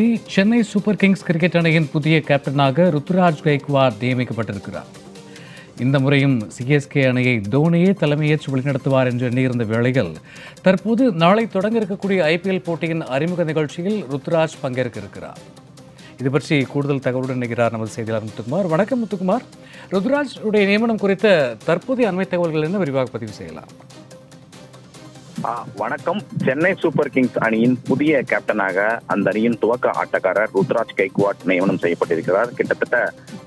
The Chennai Super Kings cricket அணியின் புதிய கேப்டனாக ருத்துராஜ் கைக்வார் நியமிக்கப்பட்டிருக்கிறார். இந்த முறையும் சிஎஸ்கே அணியை தோனியே தலைமையேற்று வழிநடத்துவார் என்று எண்ணியிருந்த வேளையில் தற்போது நாளை தொடங்க இருக்கக்கூடிய ஐபிஎல் போட்டியின் அறிமுக நிகழ்ச்சியில் ருத்ராஜ் பங்கேற்க இருக்கிறார் இது பற்றி கூடுதல் தகவலுடன் இணைகிறார் நமது செய்தியாளர் முத்துக்குமார். வணக்கம் முத்துக்குமார். ருத்ராஜ் உடைய நியமனம் குறித்த தற்போதைய அண்மை தகவல்கள் என்ன? விரிவாக பதிவு செய்யலாம். வணக்கம். சென்னை சூப்பர் கிங்ஸ் அணியின் புதிய கேப்டனாக அந்த அணியின் துவக்க ஆட்டக்காரர் ருத்ராஜ் கைக்வாட் நியமனம் செய்யப்பட்டிருக்கிறார். கிட்டத்தட்ட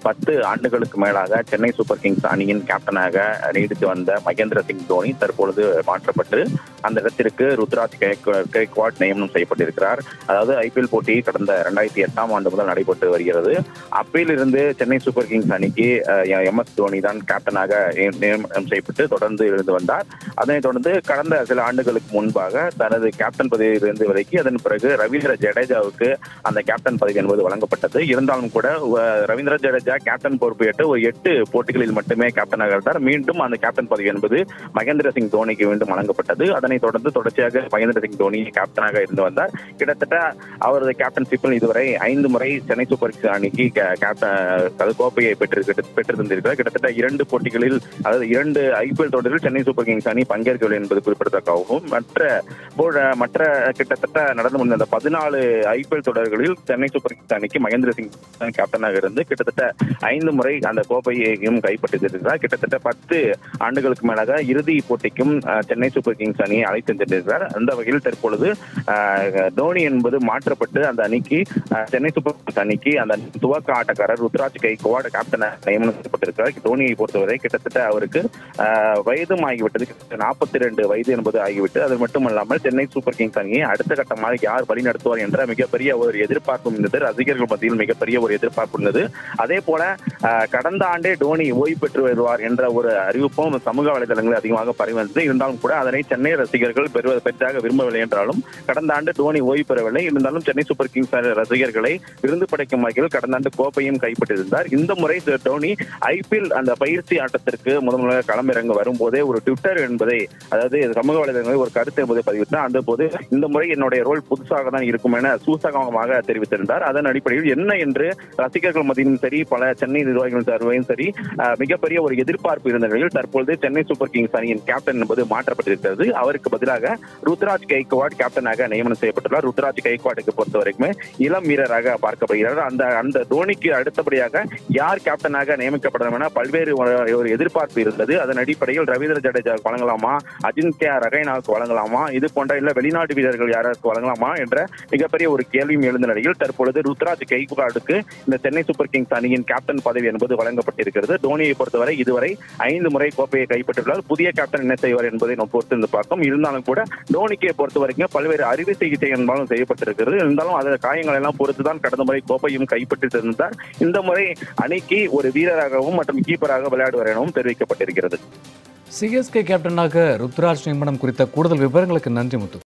பத்து ஆண்டுகளுக்கு மேலாக சென்னை சூப்பர் கிங்ஸ் அணியின் கேப்டனாக நீடித்து வந்த மகேந்திர சிங் தோனி தற்பொழுது மாற்றப்பட்டு அந்த இடத்திற்கு ருத்ராஜ் கைக்வாட் நியமனம் செய்யப்பட்டிருக்கிறார். அதாவது ஐபிஎல் போட்டி கடந்த இரண்டாயிரத்தி எட்டாம் ஆண்டு முதல் நடைபெற்று வருகிறது. அப்பையிலிருந்து சென்னை சூப்பர் கிங்ஸ் அணிக்கு எம் எஸ் தோனி தான் கேப்டனாக நியமனம் செய்யப்பட்டு தொடர்ந்து இருந்து வந்தார். அதனைத் தொடர்ந்து கடந்த சில ஆண்டு ஆண்டுகளுக்கு முன்பாக தனது கேப்டன் பதவியிலிருந்து விலக்கி அதன் பிறகு ரவீந்திர ஜடேஜாவுக்கு அந்த கேப்டன் பதவி என்பது வழங்கப்பட்டது. இருந்தாலும் கூட ரவீந்திர ஜடேஜா கேப்டன் பொறுப்பேற்று ஒரு எட்டு போட்டிகளில் மட்டுமே கேப்டனாக இருந்தார். மீண்டும் அந்த கேப்டன் பதவி என்பது மகேந்திர சிங் தோனிக்கு மீண்டும் வழங்கப்பட்டது. அதனைத் தொடர்ந்து தொடர்ச்சியாக மகேந்திர சிங் தோனி கேப்டனாக இருந்து வந்தார். கிட்டத்தட்ட அவரது கேப்டன்ஷிப்பில் இதுவரை ஐந்து முறை சென்னை சூப்பர் கிங்ஸ் அணிக்கு கேப்டன் கோப்பையை பெற்று பெற்றிருந்திருக்கிறார். கிட்டத்தட்ட இரண்டு போட்டிகளில் அதாவது இரண்டு ஐபிஎல் தொடரில் சென்னை சூப்பர் கிங்ஸ் அணி பங்கேற்கவில்லை என்பது ஆகும். மற்ற மற்ற கிட்டத்தட்ட நடந்து முடிந்த அந்த பதினாலு ஐபிஎல் தொடர்களில் சென்னை சூப்பர் கிங்ஸ் அணிக்கு மகேந்திர சிங் கேப்டனாக இருந்து கிட்டத்தட்ட ஐந்து முறை அந்த கோப்பையையும் கைப்பற்றியிருக்கிறார் கிட்டத்தட்ட பத்து ஆண்டுகளுக்கு மேலாக இறுதி போட்டிக்கும் சென்னை சூப்பர் கிங்ஸ் அணியை அழைத்து சென்றிருக்கிறார் அந்த வகையில் தற்பொழுது தோனி என்பது மாற்றப்பட்டு அந்த அணிக்கு சென்னை சூப்பர் கிங்ஸ் அணிக்கு அந்த துவக்க ஆட்டக்காரர் ருத்ராஜ் கைக்வாட் கேப்டனாக நியமனம் செய்யப்பட்டிருக்கிறார் தோனியை பொறுத்தவரை கிட்டத்தட்ட அவருக்கு வயதும் ஆகிவிட்டது. நாற்பத்தி ரெண்டு வயது என்பது ஆகிவிட்டு அது மட்டுமல்லாமல் சென்னை சூப்பர் கிங்ஸ் அணியை அடுத்த கட்டமாக யார் வழி நடத்துவார் என்ற மிகப்பெரிய ஒரு எதிர்பார்ப்பு இருந்தது. ரசிகர்கள் மத்தியில் மிகப்பெரிய ஒரு எதிர்பார்ப்பு இருந்தது. அதே போல கடந்த ஆண்டே டோனி ஓய்வு பெற்று வருவார் என்ற ஒரு அறிவிப்பும் சமூக வலைதளங்களில் அதிகமாக பரவி வந்தது இருந்தாலும் கூட அதனை சென்னை ரசிகர்கள் பெறுவது பெரிதாக விரும்பவில்லை என்றாலும் கடந்த ஆண்டு டோனி ஓய்வு பெறவில்லை. இருந்தாலும் சென்னை சூப்பர் கிங்ஸ் ரசிகர்களை விருந்து படைக்கும் வகையில் கடந்த ஆண்டு கோப்பையும் கைப்பற்றியிருந்தார். இந்த முறை டோனி ஐபிஎல் அந்த பயிற்சி ஆட்டத்திற்கு முதல் முதலாக களமிறங்க வரும்போதே ஒரு ட்விட்டர் என்பதை அதாவது சமூக வலைதளங்களில் ஒரு கருத்து என்பதை பதிவிட்டார். அந்த போது இந்த முறை என்னுடைய ரோல் புதுசாக தான் இருக்கும் என சூசகமாக தெரிவித்திருந்தார். அதன் அடிப்படையில் என்ன என்று ரசிகர்கள் மத்தியிலும் சரி பல சென்னை நிர்வாகிகள் சார்பையும் சரி மிகப்பெரிய ஒரு எதிர்பார்ப்பு இருந்த நிலையில் தற்பொழுது சென்னை சூப்பர் கிங்ஸ் அணியின் கேப்டன் என்பது மாற்றப்பட்டிருக்கிறது. அவருக்கு பதிலாக ருத்ராஜ் கைக்வாட் கேப்டனாக நியமனம் செய்யப்பட்டுள்ளார். ருத்ராஜ் கைக்வாடுக்கு பொறுத்த வரைக்குமே இளம் வீரராக பார்க்கப்படுகிறார். அந்த அந்த தோனிக்கு அடுத்தபடியாக யார் கேப்டனாக நியமிக்கப்படலாம் என பல்வேறு ஒரு- எதிர்பார்ப்பு இருந்தது. அதன் அடிப்படையில் ரவீந்திர ஜடேஜாவுக்கு வழங்கலாமா? அஜின்கே ரகைனாவுக்கு வழங்கலாமா? இது போன்ற இல்ல வெளிநாட்டு வீரர்கள் யாராருக்கு வழங்கலாமா? என்ற மிகப்பெரிய ஒரு கேள்வியும் எழுந்த நிலையில் தற்பொழுது ருத்ராஜ் கைக்வாடுக்கு இந்த சென்னை சூப்பர் கிங்ஸ் அணியின் கேப்டன் பதவி என்பது வழங்கப்பட்டிருக்கிறது. தோனியை பொறுத்தவரை இதுவரை ஐந்து முறை கோப்பையை கைப்பற்றியுள்ளார். புதிய கேப்டன் என்ன செய்வார் என்பதை நாம் பொறுத்திருந்து பார்க்கும். இருந்தாலும் கூட தோனிக்கை பொறுத்த வரைக்கும் பல்வேறு அறுவை சிகிச்சை என்பாலும் செய்யப்பட்டிருக்கிறது. இருந்தாலும் அதன் காயங்கள் எல்லாம் பொறுத்துதான் கடந்த முறை கோப்பையும் கைப்பற்றியிருந்தார் இந்த முறை அணிக்கு ஒரு வீரராகவும் மற்றும் கீப்பராக விளையாடுவார் எனவும் தெரிவிக்கப்பட்டிருக்கிறது. சிஎஸ்கே கேப்டனாக ருத்ராஜ் நியமனம் குறித்த கூடுதல் விவரங்களுக்கு நன்றி முத்து.